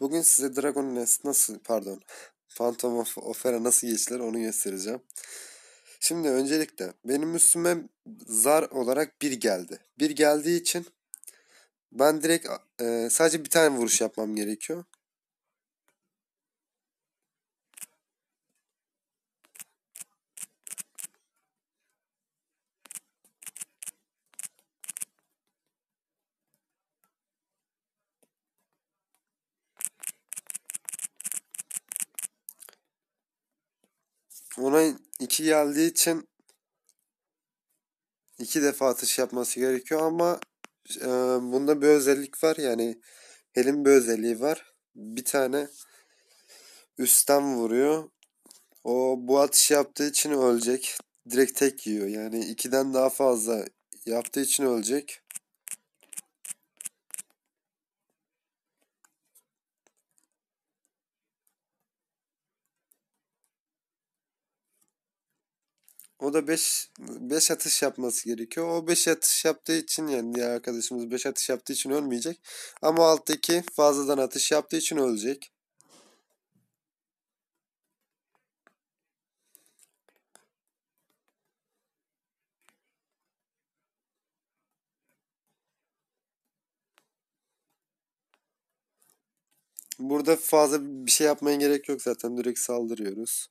Bugün size Dragon Nest nasıl pardon Phantom of Opera nasıl geçilir onu göstereceğim. Şimdi öncelikle benim üstüme zar olarak bir geldi. Bir geldiği için ben direkt e, sadece bir tane vuruş yapmam gerekiyor. Ona iki geldiği için iki defa atış yapması gerekiyor ama e, bunda bir özellik var yani Hel'in bir özelliği var. Bir tane üstten vuruyor. O bu atış yaptığı için ölecek. Direkt tek yiyor. Yani ikiden daha fazla yaptığı için ölecek. O da 5 5 atış yapması gerekiyor. O 5 atış yaptığı için yani diğer arkadaşımız 5 atış yaptığı için ölmeyecek. Ama alttaki fazladan atış yaptığı için ölecek. Burada fazla bir şey yapmaya gerek yok zaten. Direkt saldırıyoruz.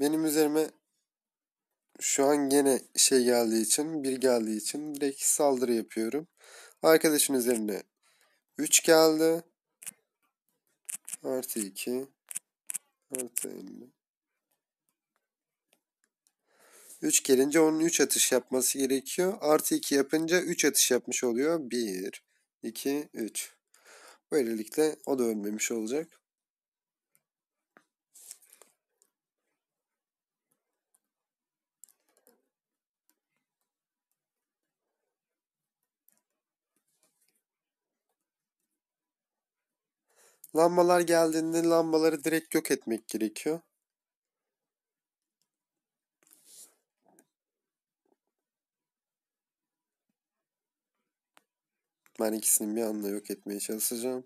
Benim üzerime şu an gene şey geldiği için, bir geldiği için direkt saldırı yapıyorum. Arkadaşın üzerine 3 geldi. Artı 2. Artı 50. 3 gelince onun 3 atış yapması gerekiyor. Artı 2 yapınca 3 atış yapmış oluyor. 1, 2, 3. Böylelikle o da ölmemiş olacak. Lambalar geldiğinde lambaları direkt yok etmek gerekiyor. Ben ikisini bir anda yok etmeye çalışacağım.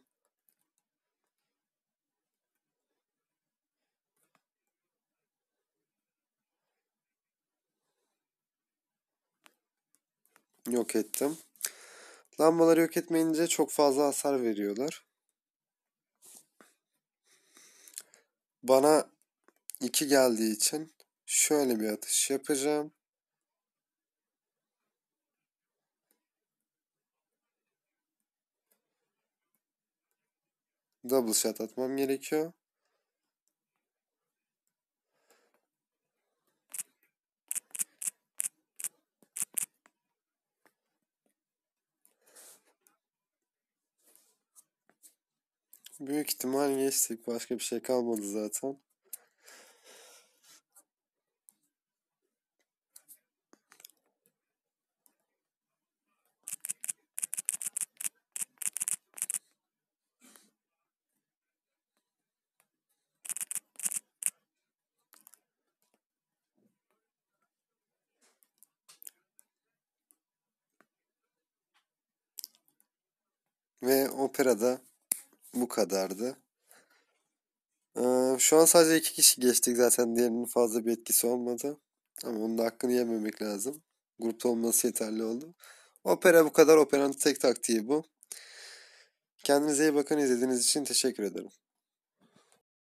Yok ettim. Lambaları yok etmeyince çok fazla hasar veriyorlar. Bana 2 geldiği için şöyle bir atış yapacağım. Double shot atmam gerekiyor. Büyük ihtimal geçtik. Başka bir şey kalmadı zaten. Ve operada bu kadardı. Ee, şu an sadece iki kişi geçtik zaten diğerinin fazla bir etkisi olmadı. Ama onun da hakkını yememek lazım. Grupta olması yeterli oldu. Opera bu kadar. Operanın tek taktiği bu. Kendinize iyi bakın. İzlediğiniz için teşekkür ederim.